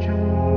fortune.